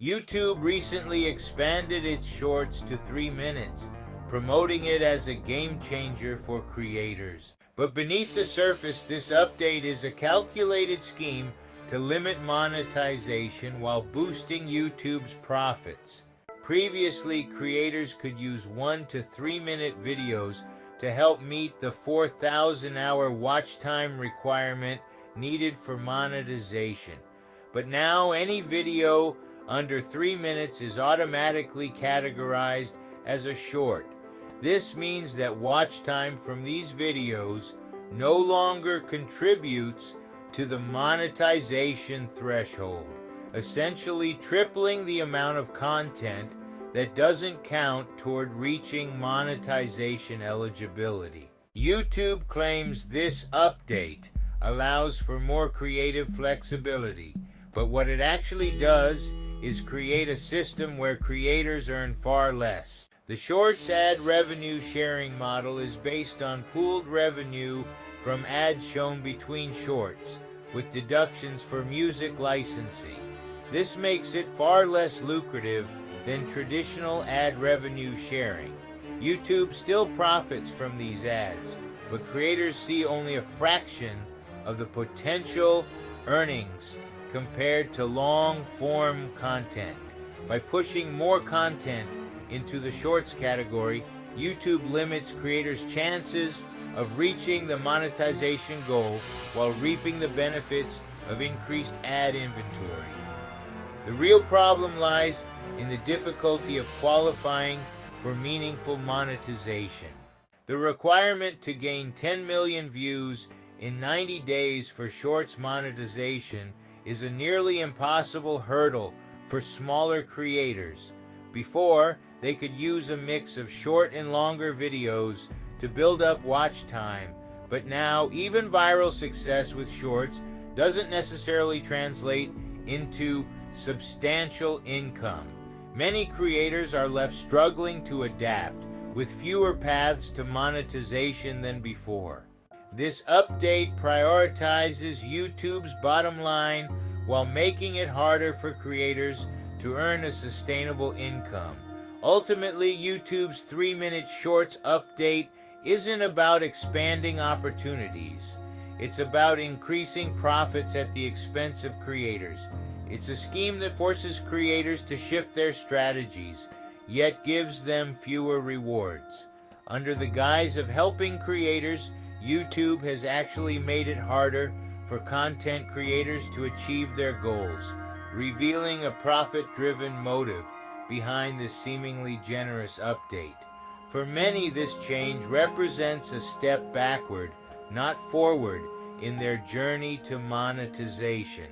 YouTube recently expanded its shorts to 3 minutes, promoting it as a game changer for creators. But beneath the surface, this update is a calculated scheme to limit monetization while boosting YouTube's profits. Previously, creators could use 1 to 3 minute videos to help meet the 4,000 hour watch time requirement needed for monetization. But now any video under three minutes is automatically categorized as a short. This means that watch time from these videos no longer contributes to the monetization threshold, essentially tripling the amount of content that doesn't count toward reaching monetization eligibility. YouTube claims this update allows for more creative flexibility, but what it actually does is create a system where creators earn far less. The Shorts ad revenue sharing model is based on pooled revenue from ads shown between shorts, with deductions for music licensing. This makes it far less lucrative than traditional ad revenue sharing. YouTube still profits from these ads, but creators see only a fraction of the potential earnings compared to long form content. By pushing more content into the shorts category, YouTube limits creators' chances of reaching the monetization goal while reaping the benefits of increased ad inventory. The real problem lies in the difficulty of qualifying for meaningful monetization. The requirement to gain 10 million views in 90 days for shorts monetization is a nearly impossible hurdle for smaller creators. Before, they could use a mix of short and longer videos to build up watch time, but now even viral success with shorts doesn't necessarily translate into substantial income. Many creators are left struggling to adapt, with fewer paths to monetization than before. This update prioritizes YouTube's bottom line while making it harder for creators to earn a sustainable income. Ultimately, YouTube's 3 minute shorts update isn't about expanding opportunities. It's about increasing profits at the expense of creators. It's a scheme that forces creators to shift their strategies, yet gives them fewer rewards. Under the guise of helping creators, YouTube has actually made it harder for content creators to achieve their goals, revealing a profit-driven motive behind this seemingly generous update. For many, this change represents a step backward, not forward, in their journey to monetization.